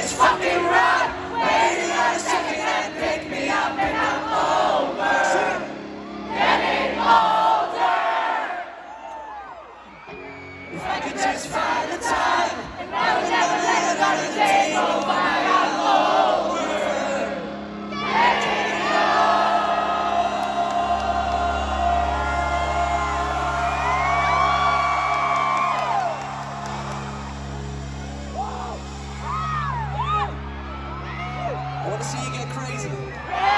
this fucking rock. Waiting a second and pick me up and I'm over. Getting older. If I could just find the time, I would never let another day go by. see you get crazy.